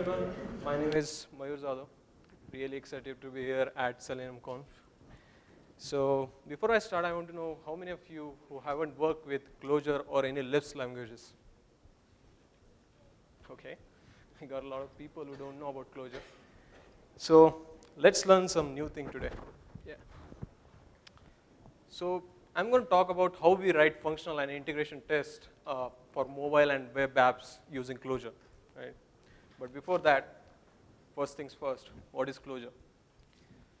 everyone. My name is Mayur Zadav. Really excited to be here at Selenium Conf. So before I start, I want to know how many of you who haven't worked with Clojure or any Lisp languages? Okay, I got a lot of people who don't know about Clojure. So let's learn some new thing today. Yeah. So I'm going to talk about how we write functional and integration tests uh, for mobile and web apps using Clojure, right? But before that, first things first, what is Clojure?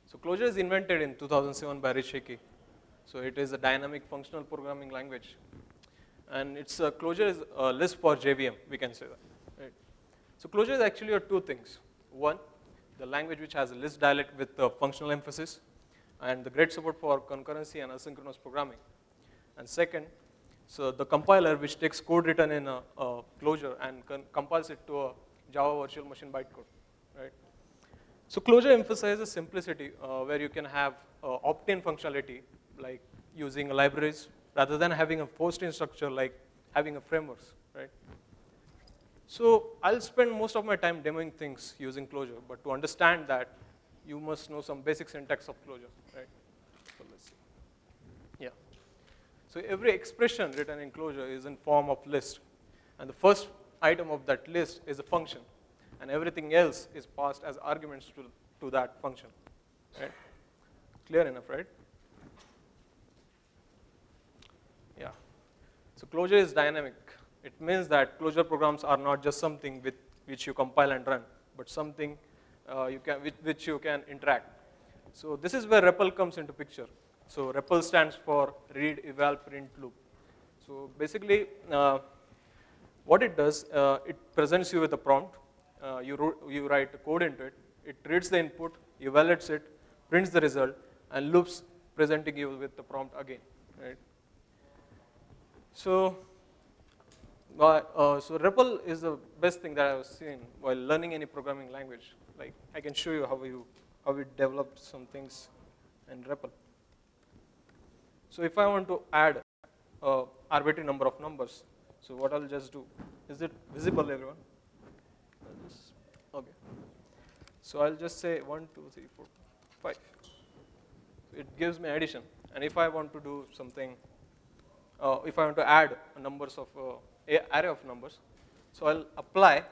So Clojure is invented in 2007 by Rich Hickey. So it is a dynamic functional programming language. And it's a Clojure is a Lisp for JVM, we can say that. Right? So Clojure is actually two things. One, the language which has a Lisp dialect with a functional emphasis, and the great support for concurrency and asynchronous programming. And second, so the compiler which takes code written in a, a Clojure and compiles it to a Java virtual machine bytecode, right? So Clojure emphasizes simplicity uh, where you can have uh, opt-in functionality like using libraries rather than having a forced-in structure like having a frameworks, right? So I'll spend most of my time demoing things using Clojure, but to understand that, you must know some basic syntax of Clojure, right? So let's see. Yeah. So every expression written in Clojure is in form of list, and the first item of that list is a function, and everything else is passed as arguments to, to that function, right? Clear enough, right? Yeah. So Clojure is dynamic. It means that Clojure programs are not just something with which you compile and run, but something uh, you can, with which you can interact. So this is where REPL comes into picture. So REPL stands for read, eval, print, loop. So basically, uh, what it does, uh, it presents you with a prompt. Uh, you, you write code into it. It reads the input, evaluates it, prints the result, and loops presenting you with the prompt again. Right? So uh, so REPL is the best thing that I've seen while learning any programming language. Like I can show you how you how we developed some things in REPL. So if I want to add a arbitrary number of numbers, so what I'll just do, is it visible everyone? Okay. So I'll just say one, two, three, four, five. So it gives me addition. And if I want to do something, uh, if I want to add numbers of uh, array of numbers. So I'll apply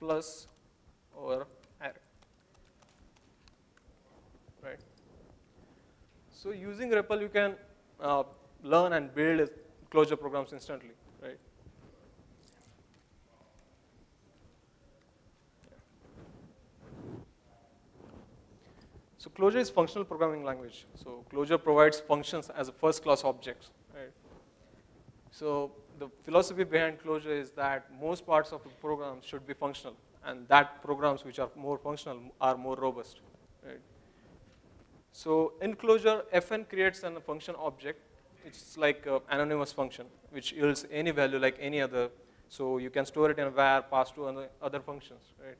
plus over array, right? So using REPL, you can uh, learn and build Clojure programs instantly, right? So Clojure is functional programming language. So Clojure provides functions as a first class objects, right? So the philosophy behind Clojure is that most parts of the program should be functional and that programs which are more functional are more robust. Right? So in Clojure, fn creates a function object. It's like an anonymous function which yields any value like any other. So you can store it in a var, pass to other functions. Right?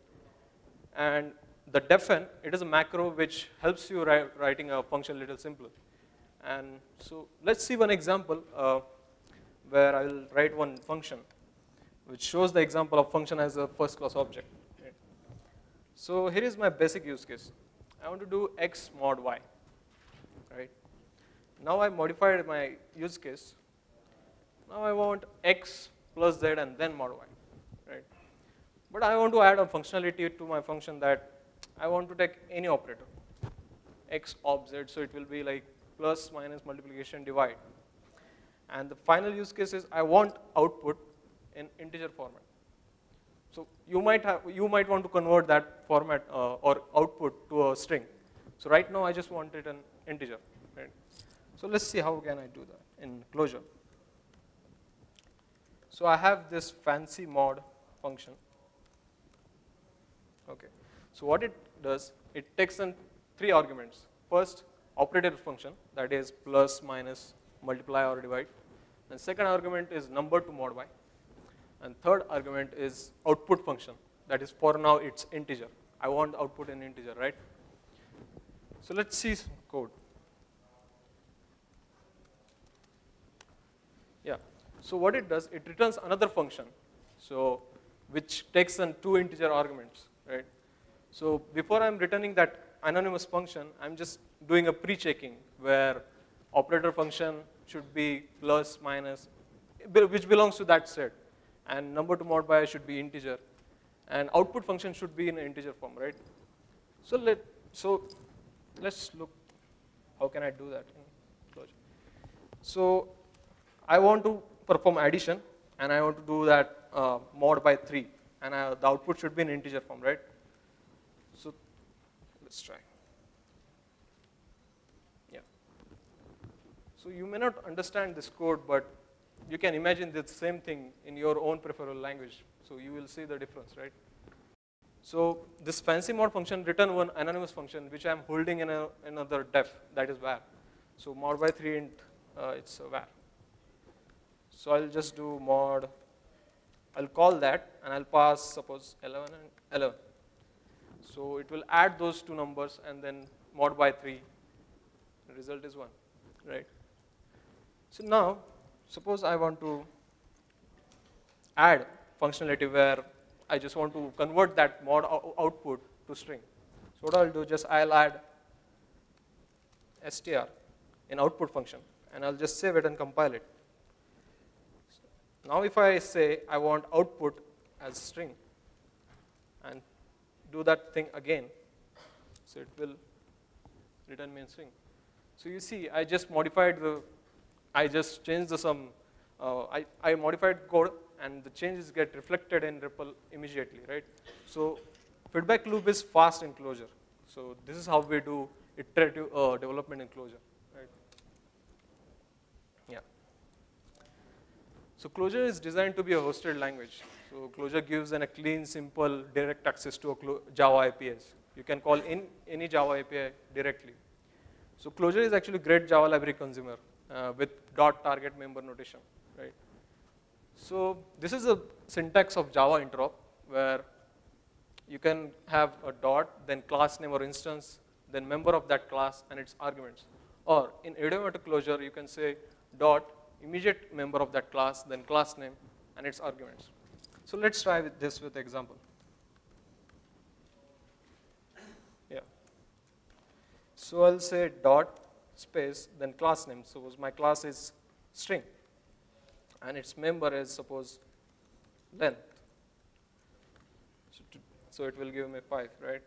And the defn, it is a macro which helps you writing a function a little simpler. And so let's see one example. Uh, where I will write one function which shows the example of function as a first class object. Right? So here is my basic use case. I want to do x mod y. Now I modified my use case. Now I want x plus z and then mod y. Right? But I want to add a functionality to my function that I want to take any operator x ob z so it will be like plus minus multiplication divide and the final use case is I want output in integer format. So you might have, you might want to convert that format uh, or output to a string. So right now I just want it an integer. So let's see how can I do that in Clojure. So I have this fancy mod function. Okay. So what it does, it takes in three arguments. First, operator function that is plus, minus, multiply or divide. And second argument is number to mod by. And third argument is output function. That is for now it's integer. I want output in integer, right? So let's see code. Yeah. So what it does, it returns another function. So which takes in two integer arguments, right? So before I'm returning that anonymous function, I'm just doing a pre-checking where operator function should be plus, minus, which belongs to that set. And number to mod by should be integer. And output function should be in integer form, right? So let so let's look how can I do that. So I want to perform addition and I want to do that uh, mod by 3 and I, the output should be in integer form, right? So let's try. Yeah. So you may not understand this code, but you can imagine the same thing in your own preferable language. So you will see the difference, right? So this fancy mod function return one anonymous function which I am holding in a, another def that is var. So mod by 3 int uh, it's var. So I'll just do mod, I'll call that and I'll pass suppose 11 and 11. So it will add those two numbers and then mod by 3, the result is 1, right? So now suppose I want to add functionality where I just want to convert that mod output to string. So what I'll do just I'll add str in output function and I'll just save it and compile it. Now if I say I want output as string and do that thing again, so it will return me a string. So you see I just modified the, I just changed the some, uh, I, I modified code and the changes get reflected in REPL immediately, right? So feedback loop is fast in Clojure. So this is how we do iterative uh, development in Clojure, right? Yeah. So Clojure is designed to be a hosted language. So Clojure gives an a clean, simple, direct access to a Java APIs. You can call in any Java API directly. So Clojure is actually great Java library consumer uh, with dot target member notation, right? So this is a syntax of Java interop where you can have a dot, then class name or instance, then member of that class and its arguments. Or in idiomatic Clojure, you can say dot, immediate member of that class, then class name and its arguments. So let's try with this with example. Yeah. So I'll say dot space, then class name. Suppose my class is string and its member is suppose length. So, it will give me 5, right?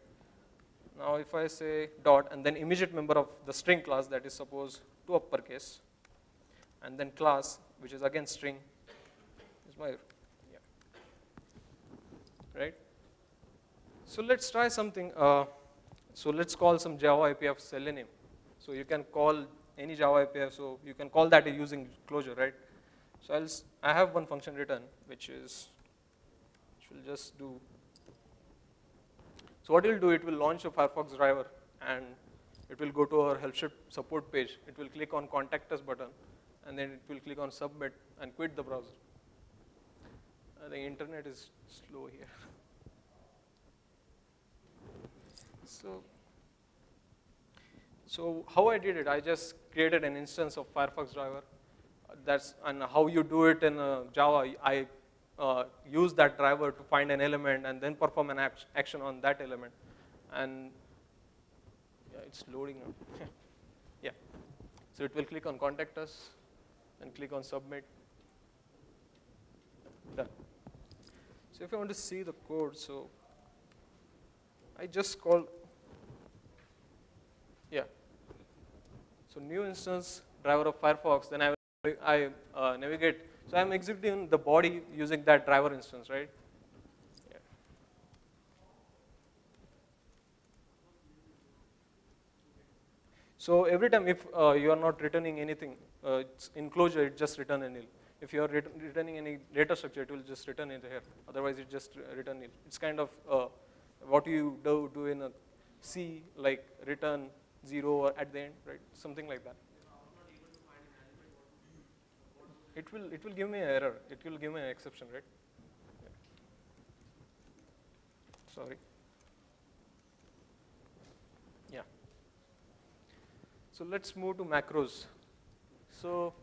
Now if I say dot and then immediate member of the string class that is suppose to uppercase and then class which is again string is my yeah. Right? So let's try something uh, so let's call some java api of selenium. So you can call any java api so you can call that using Clojure, right? So I'll, I have one function written which is, which will just do, so what it will do, it will launch a Firefox driver and it will go to our HelpShift support page. It will click on contact us button and then it will click on submit and quit the browser. Uh, the internet is slow here. So, so how I did it, I just created an instance of Firefox driver that's and how you do it in uh, Java. I uh, use that driver to find an element and then perform an act action on that element. And yeah, it's loading now. yeah. So it will click on contact us and click on submit. Done. So if I want to see the code, so I just call, yeah. So new instance driver of Firefox, then I I uh, navigate. So I'm executing the body using that driver instance, right? Yeah. So every time if uh, you are not returning anything, uh, it's in Clojure, it just return a nil. If you are ret returning any data structure, it will just return it here. Otherwise, it just return nil. It's kind of uh, what you do, do in a C, like return zero or at the end, right? Something like that. it will it will give me an error. It will give me an exception, right? Sorry. Yeah. So let's move to macros. So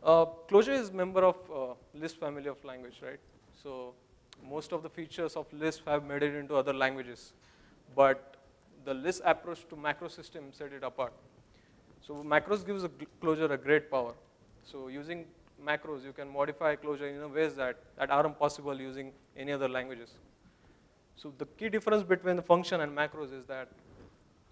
uh, Clojure is member of uh, Lisp family of language, right? So most of the features of Lisp have made it into other languages. But the Lisp approach to macro system set it apart. So macros gives a Clojure a great power. So using macros, you can modify Clojure in ways that, that aren't possible using any other languages. So the key difference between the function and macros is that,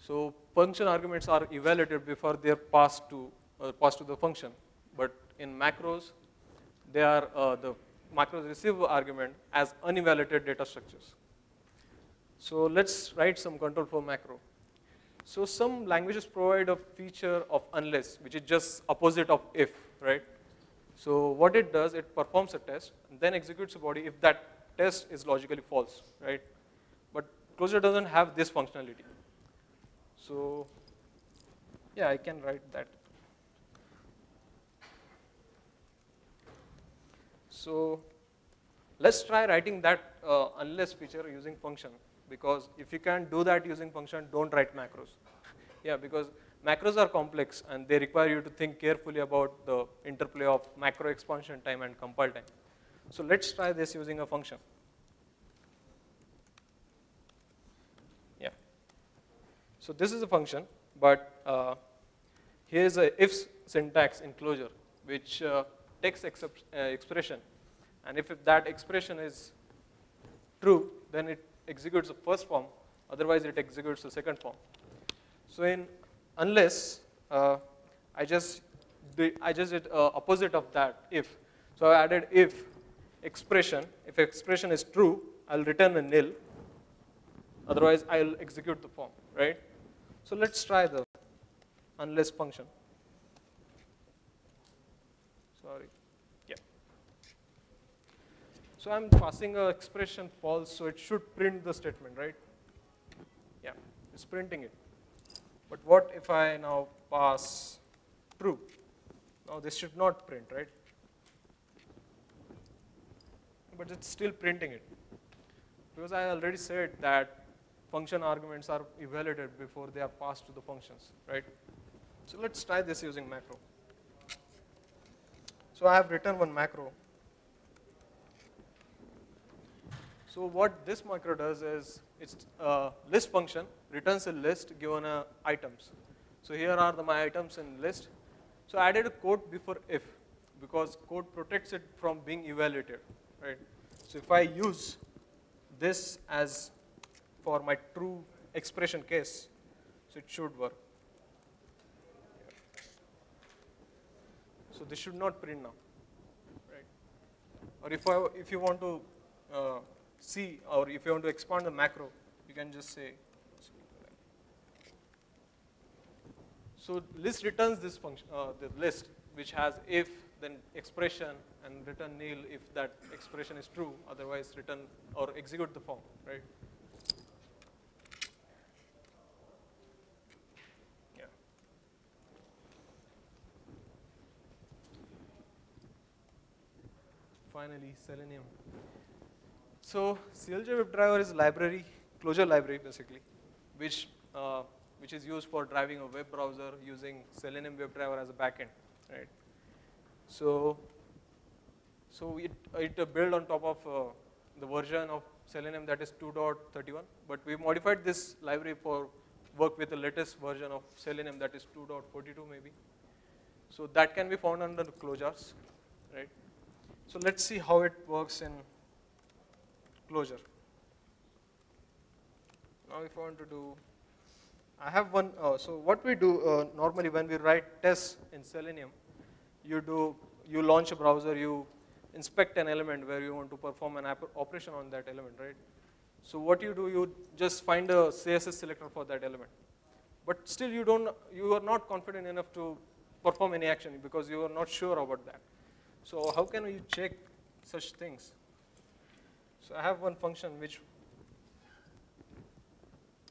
so function arguments are evaluated before they're passed to, uh, passed to the function. But in macros, they are, uh, the macros receive argument as unevaluated data structures. So let's write some control for macro. So some languages provide a feature of unless, which is just opposite of if, right? So what it does, it performs a test, and then executes a body if that test is logically false, right? But Clojure doesn't have this functionality. So yeah, I can write that. So let's try writing that uh, unless feature using function because if you can't do that using function, don't write macros. yeah, because macros are complex and they require you to think carefully about the interplay of macro expansion time and compile time. So let's try this using a function. Yeah. So this is a function, but uh, here's a if syntax in Clojure, which uh, takes uh, expression and if that expression is true, then it executes the first form, otherwise it executes the second form. So in unless, uh, I just I just did uh, opposite of that if. So I added if expression, if expression is true, I'll return a nil, otherwise I'll execute the form, right? So let's try the unless function. Sorry. Yeah. So I'm passing a expression false, so it should print the statement, right? Yeah, it's printing it. But what if I now pass true? Now this should not print, right? But it's still printing it. Because I already said that function arguments are evaluated before they are passed to the functions, right? So let's try this using macro. So I have written one macro So what this macro does is it's a list function returns a list given a items. So here are the my items in list. So I added a quote before if because quote protects it from being evaluated, right? So if I use this as for my true expression case, so it should work. So this should not print now, right? Or if I if you want to uh, see, or if you want to expand the macro, you can just say. So list returns this function, uh, the list, which has if, then expression, and return nil if that expression is true, otherwise return or execute the form, right? Finally, Selenium. So CLJ WebDriver is a library, Clojure library basically, which, uh, which is used for driving a web browser using Selenium WebDriver as a backend, right? So, so it, it built on top of uh, the version of Selenium that is 2.31, but we modified this library for work with the latest version of Selenium that is 2.42 maybe. So that can be found under the Clojars, right? So let's see how it works in Clojure. Now if I want to do, I have one, uh, so what we do uh, normally when we write tests in Selenium, you do, you launch a browser, you inspect an element where you want to perform an operation on that element, right? So what you do, you just find a CSS selector for that element. But still you don't, you are not confident enough to perform any action because you are not sure about that. So how can you check such things? So I have one function which,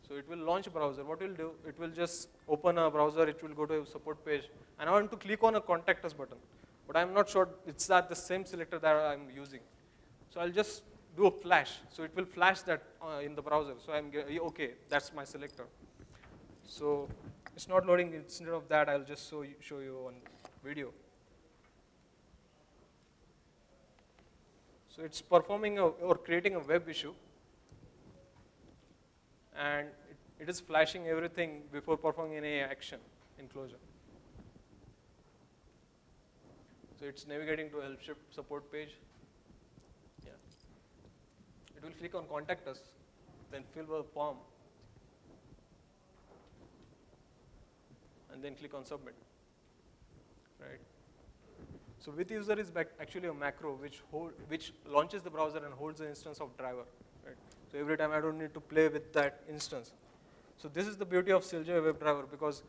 so it will launch a browser. What will do, it will just open a browser, it will go to a support page, and I want to click on a contact us button. But I'm not sure it's that the same selector that I'm using. So I'll just do a flash. So it will flash that uh, in the browser. So I'm, okay, that's my selector. So it's not loading, instead of that, I'll just show you, show you on video. So it's performing a, or creating a web issue, and it, it is flashing everything before performing any action in Clojure. So it's navigating to help support page. Yeah. It will click on contact us, then fill the form, and then click on submit. Right. So with user is actually a macro which hold, which launches the browser and holds the instance of driver. Right. So every time I don't need to play with that instance. So this is the beauty of CLJ WebDriver because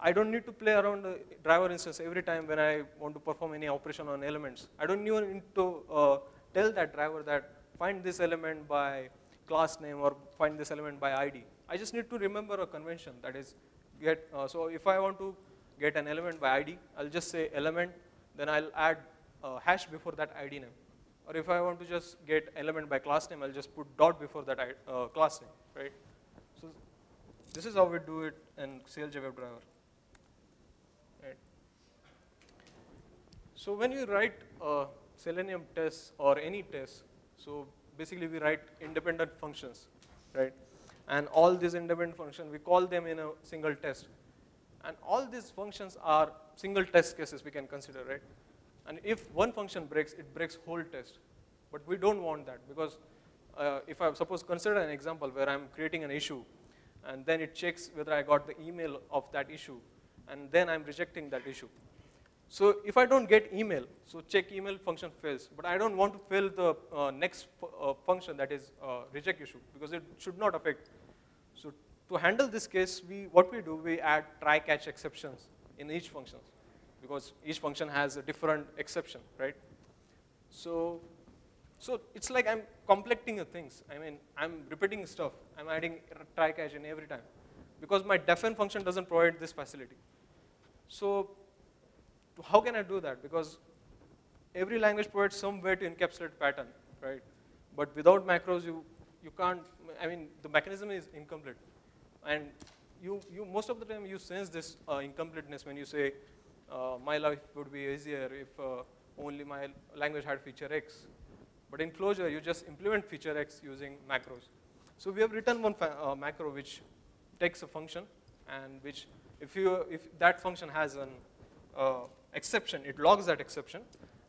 I don't need to play around the driver instance every time when I want to perform any operation on elements. I don't even need to uh, tell that driver that find this element by class name or find this element by ID. I just need to remember a convention that is get, uh, so if I want to get an element by ID, I'll just say element then I'll add a hash before that ID name. Or if I want to just get element by class name, I'll just put dot before that uh, class name, right? So this is how we do it in CLJ WebDriver. Right. So when you write Selenium test or any test, so basically we write independent functions, right? And all these independent functions, we call them in a single test. And all these functions are single test cases we can consider, right? And if one function breaks, it breaks whole test. But we don't want that because uh, if I suppose consider an example where I'm creating an issue and then it checks whether I got the email of that issue and then I'm rejecting that issue. So if I don't get email, so check email function fails, but I don't want to fail the uh, next uh, function that is uh, reject issue because it should not affect. So to handle this case, we, what we do, we add try catch exceptions in each function because each function has a different exception, right? So, so it's like I'm complecting the things. I mean, I'm repeating stuff. I'm adding try catch in every time because my defn function doesn't provide this facility. So how can I do that? Because every language provides some way to encapsulate pattern, right? But without macros, you, you can't, I mean, the mechanism is incomplete. And you, you most of the time you sense this uh, incompleteness when you say, uh, my life would be easier if uh, only my language had feature X. But in Clojure, you just implement feature X using macros. So we have written one uh, macro which takes a function and which, if, you, if that function has an uh, exception, it logs that exception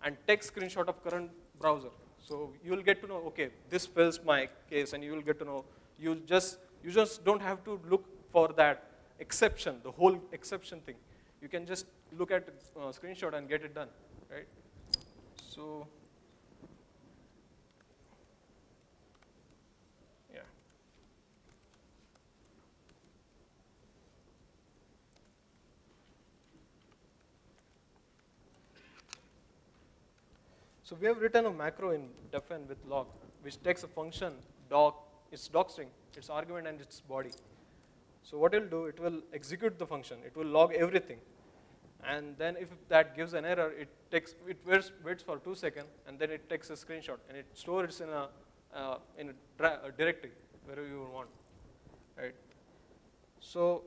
and takes screenshot of current browser. So you'll get to know, okay, this fills my case and you will get to know, you just, you just don't have to look for that exception, the whole exception thing. You can just look at a uh, screenshot and get it done, right? So, yeah. So we have written a macro in defn with log, which takes a function doc, its doc string, its argument and its body. So what it will do, it will execute the function. It will log everything. And then if that gives an error, it takes, it waits, waits for two seconds, and then it takes a screenshot, and it stores it in a, uh, in a, a directory, wherever you want, right? So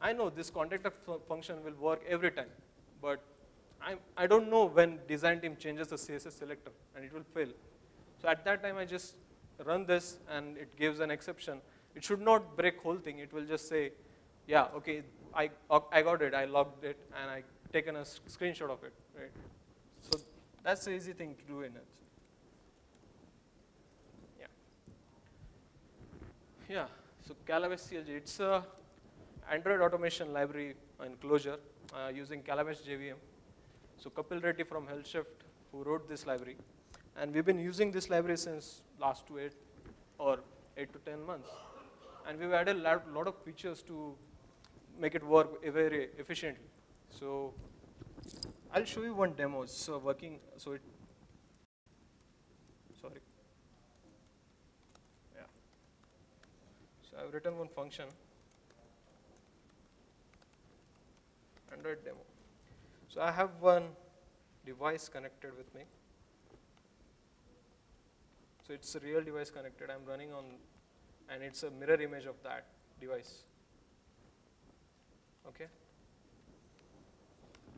I know this contact function will work every time, but I, I don't know when design team changes the CSS selector, and it will fail. So at that time, I just run this, and it gives an exception, it should not break whole thing. It will just say, yeah, okay, I, I got it, I logged it, and I taken a screenshot of it, right? So that's the easy thing to do in it. Yeah. Yeah, so Calabash CLJ, it's a Android automation library in Clojure uh, using Calabash JVM. So Kapil Reddy from HelpShift who wrote this library. And we've been using this library since last two eight or eight to 10 months and we've added a lot, lot of features to make it work very efficiently. So I'll show you one demo. So uh, working, so it, sorry. Yeah. So I've written one function, Android demo. So I have one device connected with me. So it's a real device connected. I'm running on and it's a mirror image of that device. Okay?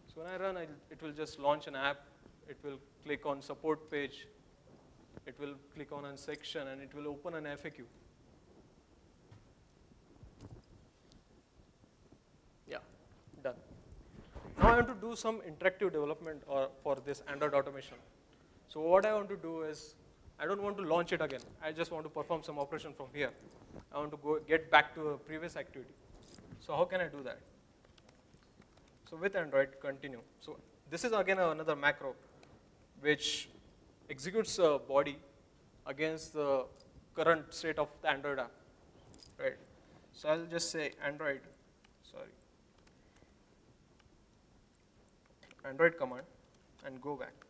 So when I run, it will just launch an app it will click on support page, it will click on a section and it will open an FAQ. Yeah, done. Now I want to do some interactive development or for this Android automation. So what I want to do is, I don't want to launch it again. I just want to perform some operation from here. I want to go get back to a previous activity. So how can I do that? So with Android, continue. So this is again another macro which executes a body against the current state of the Android app, right? So I'll just say Android, sorry, Android command and go back.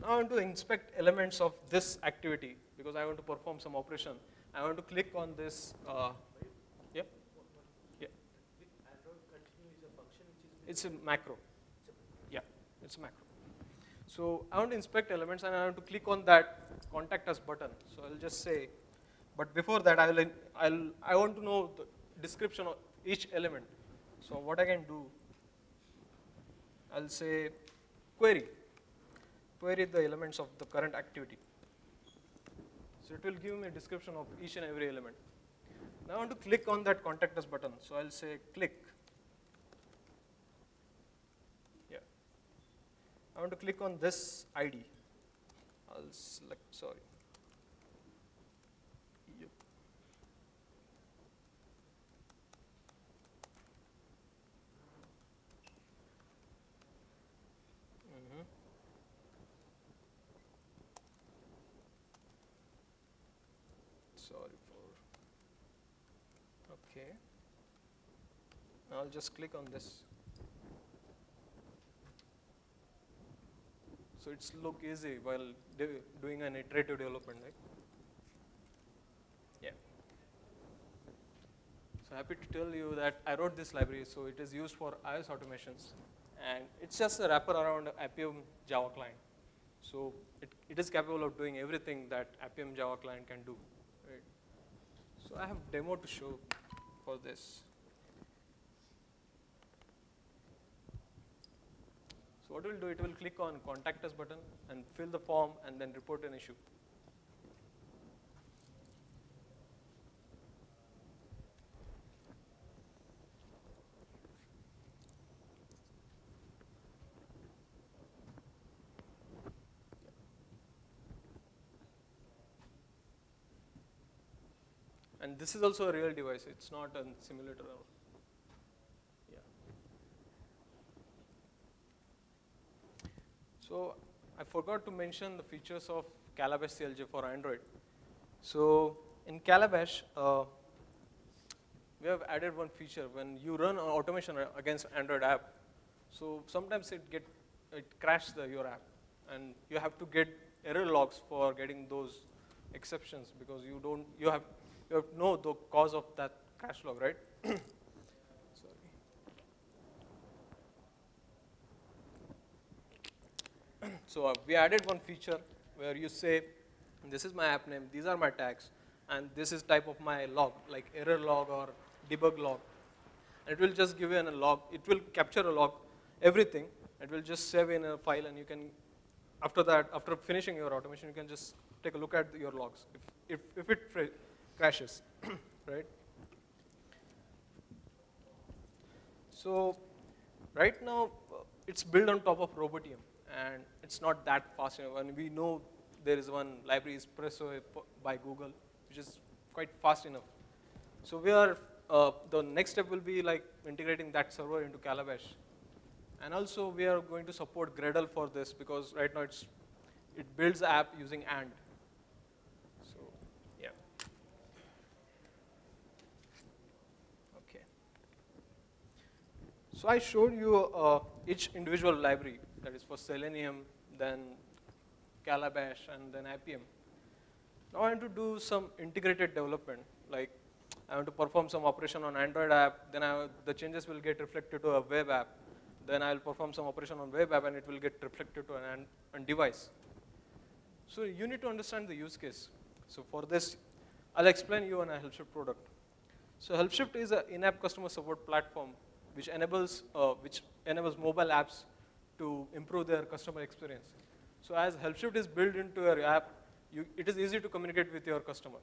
Now I want to inspect elements of this activity because I want to perform some operation. I want to click on this. Uh, yeah, yeah. It's a macro. Yeah, it's a macro. So I want to inspect elements and I want to click on that contact us button. So I'll just say, but before that I will, I'll, I want to know the description of each element. So what I can do, I'll say query query the elements of the current activity. So it will give me a description of each and every element. Now I want to click on that contact us button. So I'll say click. Yeah. I want to click on this ID. I'll select, sorry. Yep. Mhm. Sorry for, okay. Now I'll just click on this. So it's look easy while doing an iterative development, right? Yeah. So happy to tell you that I wrote this library, so it is used for iOS automations, and it's just a wrapper around Appium Java client. So it, it is capable of doing everything that Appium Java client can do. Right? So I have demo to show for this. So what it will do, it will click on contact us button and fill the form and then report an issue. And this is also a real device, it's not a simulator. Or, yeah. So I forgot to mention the features of Calabash CLJ for Android. So in Calabash, uh, we have added one feature when you run an automation against Android app. So sometimes it get it crashes the, your app, and you have to get error logs for getting those exceptions because you don't you have you have know the cause of that crash log, right? Sorry. So uh, we added one feature where you say, this is my app name, these are my tags, and this is type of my log, like error log or debug log. And it will just give you a log, it will capture a log, everything. It will just save in a file and you can, after that, after finishing your automation, you can just take a look at your logs. If, if, if it crashes, right? So right now, uh, it's built on top of Robotium, and it's not that fast enough. And we know there is one library, Espresso by Google, which is quite fast enough. So we are, uh, the next step will be like integrating that server into Calabash. And also we are going to support Gradle for this because right now it's, it builds app using Ant. So, yeah. Okay. So I showed you uh, each individual library, that is for Selenium, then Calabash, and then Appium. Now I want to do some integrated development, like I want to perform some operation on Android app, then I, the changes will get reflected to a web app, then I'll perform some operation on web app and it will get reflected to an, an device. So you need to understand the use case. So for this, I'll explain you on a HelpShift product. So HelpShift is an in-app customer support platform which enables, uh, which enables mobile apps to improve their customer experience. So as HelpShift is built into your app, you, it is easy to communicate with your customer.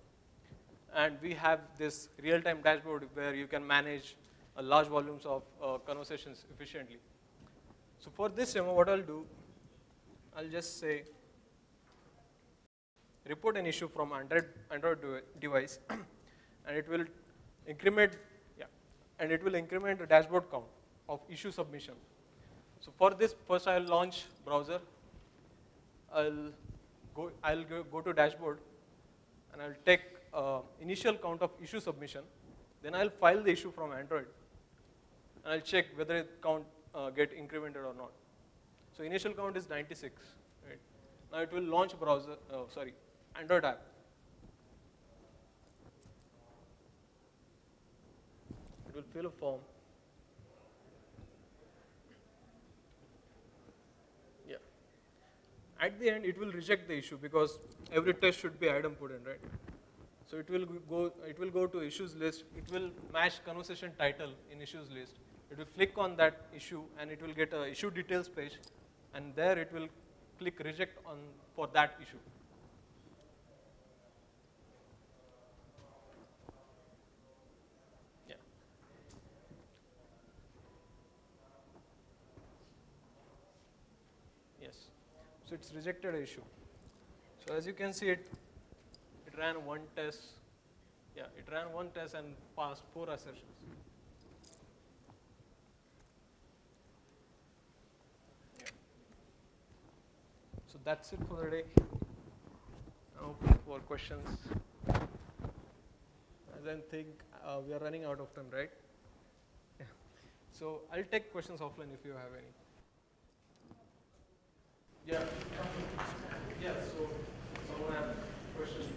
And we have this real-time dashboard where you can manage uh, large volumes of uh, conversations efficiently. So for this demo, what I'll do, I'll just say, report an issue from Android, Android device, and it will increment, yeah, and it will increment the dashboard count of issue submission. So for this, first I'll launch browser. I'll go, I'll go, to dashboard, and I'll take uh, initial count of issue submission. Then I'll file the issue from Android, and I'll check whether it count uh, get incremented or not. So initial count is 96. Right? Now it will launch browser, uh, sorry, Android app. It will fill a form. Yeah. At the end, it will reject the issue because every test should be idempotent, right? So it will go, it will go to issues list. It will match conversation title in issues list. It will click on that issue and it will get a issue details page, and there it will click reject on for that issue. Yeah. Yes. So it's rejected issue. So as you can see, it it ran one test. Yeah, it ran one test and passed four assertions. So that's it for the day. Open for questions. I then think uh, we are running out of time, right? Yeah. So I'll take questions offline if you have any. Yeah. Yeah, so someone had questions